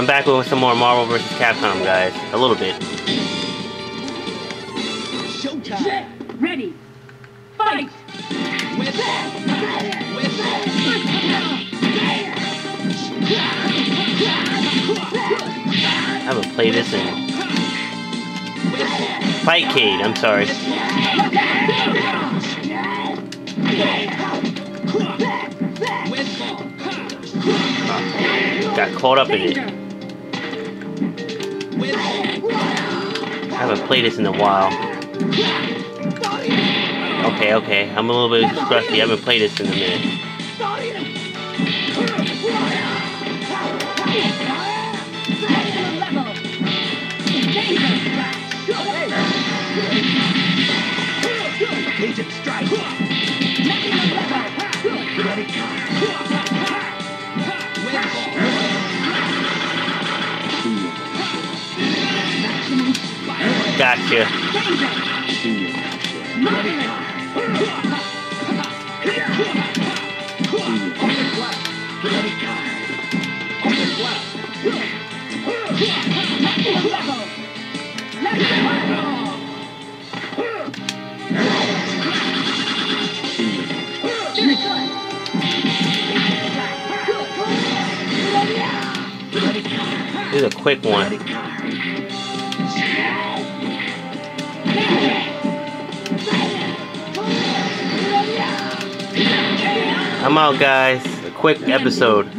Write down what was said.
I'm back with some more Marvel vs. Capcom, guys. A little bit. Showtime. Ready. Fight. With I haven't played this in... Fightcade, I'm sorry. Got caught up in it. I haven't played this in a while. Okay, okay. I'm a little bit rusty. I haven't played this in a minute. Agent strike. Gotcha. This is a quick one. I'm out, guys. A quick episode.